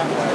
that way.